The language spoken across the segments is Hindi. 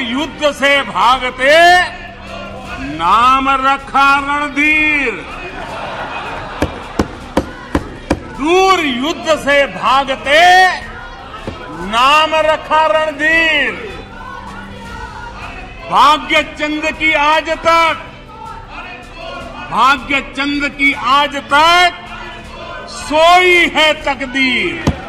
युद्ध से भागते, नाम रखा रणधीर। दूर युद्ध से भागते, नाम रखा रणधीर। भाग्य चंद की आज तक भाग्य चंद की आज तक सोई है तकदीर।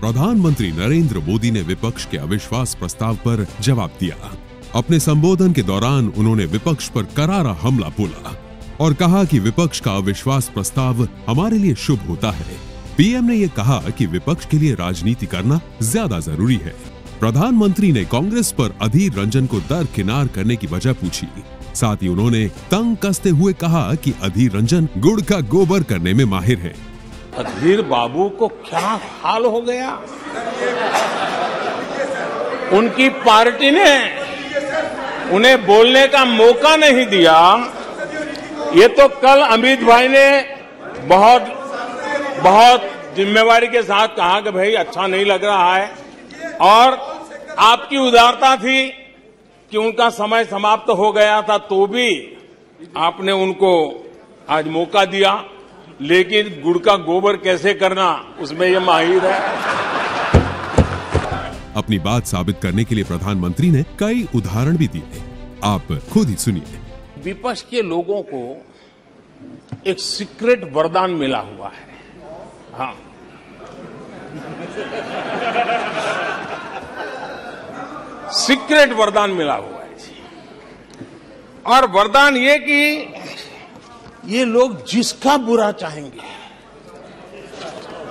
प्रधानमंत्री नरेंद्र मोदी ने विपक्ष के अविश्वास प्रस्ताव पर जवाब दिया। अपने संबोधन के दौरान उन्होंने विपक्ष पर करारा हमला बोला और कहा कि विपक्ष का अविश्वास प्रस्ताव हमारे लिए शुभ होता है। पीएम ने यह कहा कि विपक्ष के लिए राजनीति करना ज़्यादा ज़रूरी है। प्रधानमंत्री ने कांग्रेस पर अधीर रंजन को दरकिनार करने की वजह पूछी। साथ ही उन्होंने तंग कसते हुए कहा कि अधीर रंजन गुड़ का गोबर करने में माहिर है। अधीर बाबू को क्या हाल हो गया? उनकी पार्टी ने उन्हें बोलने का मौका नहीं दिया। ये तो कल अमित भाई ने बहुत बहुत जिम्मेवारी के साथ कहा कि भाई अच्छा नहीं लग रहा है। और आपकी उदारता थी कि उनका समय समाप्त हो गया था तो भी आपने उनको आज मौका दिया। लेकिन गुड़ का गोबर कैसे करना उसमें ये माहिर है। अपनी बात साबित करने के लिए प्रधानमंत्री ने कई उदाहरण भी दिए आप खुद ही सुनिए। विपक्ष के लोगों को एक सीक्रेट वरदान मिला हुआ है। हाँ। सीक्रेट वरदान मिला हुआ है जी। और वरदान ये कि ये लोग जिसका बुरा चाहेंगे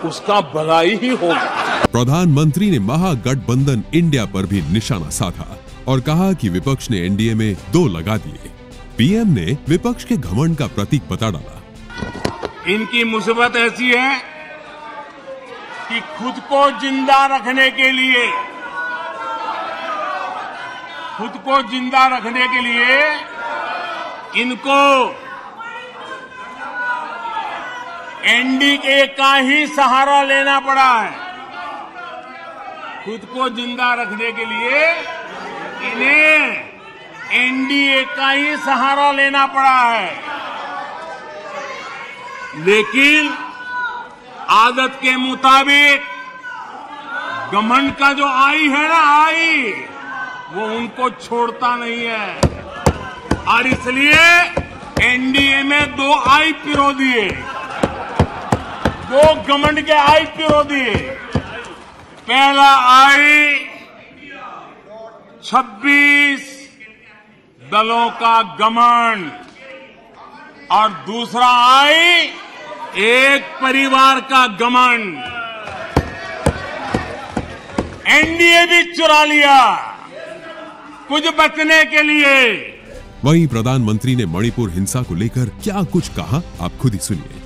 उसका भलाई ही होगा। प्रधानमंत्री ने महागठबंधन इंडिया पर भी निशाना साधा और कहा कि विपक्ष ने एनडीए में दो लगा दिए। पीएम ने विपक्ष के घमंड का प्रतीक बता डाला। इनकी मुसीबत ऐसी है कि खुद को ज़िंदा रखने के लिए खुद को ज़िंदा रखने के लिए इनको एनडीए का ही सहारा लेना पड़ा है। खुद को ज़िंदा रखने के लिए इन्हें एनडीए का ही सहारा लेना पड़ा है। लेकिन आदत के मुताबिक घमंड का जो आई है ना, आई, वो उनको छोड़ता नहीं है। और इसलिए एनडीए में दो आई पिरो दिए दो घमंड के आई पिरो दिए। पहला आई 26 दलों का घमंड और दूसरा आई एक परिवार का घमंड। एनडीए भी चुरा लिया। कुछ बचने के लिए। वहीं प्रधानमंत्री ने मणिपुर हिंसा को लेकर क्या कुछ कहा? आप खुद ही सुनिए।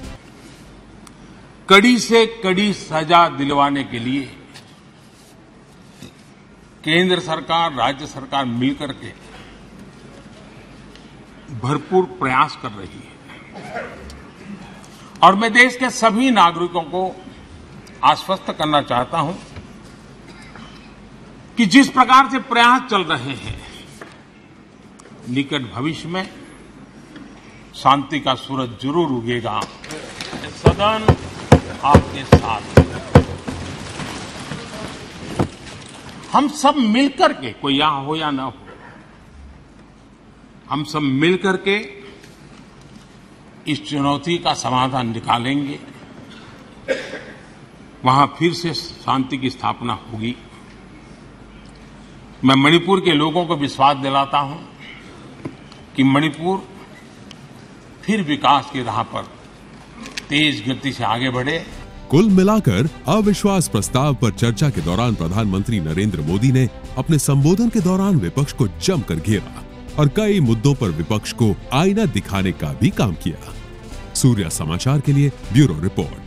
कड़ी से कड़ी सजा दिलवाने के लिए केंद्र सरकार, राज्य सरकार मिलकर के भरपूर प्रयास कर रही है। और मैं देश के सभी नागरिकों को आश्वस्त करना चाहता हूँ कि जिस प्रकार से प्रयास चल रहे हैं, निकट भविष्य में शांति का सूरज ज़रूर उगेगा। सदन आपके साथ। हम सब मिलकर के, कोई यहाँ हो या ना हो, हम सब मिलकर के इस चुनौती का समाधान निकालेंगे। वहाँ फिर से शांति की स्थापना होगी। मैं मणिपुर के लोगों को विश्वास दिलाता हूँ कि मणिपुर फिर विकास की राह पर तेज गति से आगे बढ़े। कुल मिलाकर अविश्वास प्रस्ताव पर चर्चा के दौरान प्रधानमंत्री नरेंद्र मोदी ने अपने संबोधन के दौरान विपक्ष को जमकर घेरा और कई मुद्दों पर विपक्ष को आईना दिखाने का भी काम किया। सूर्या समाचार के लिए ब्यूरो रिपोर्ट।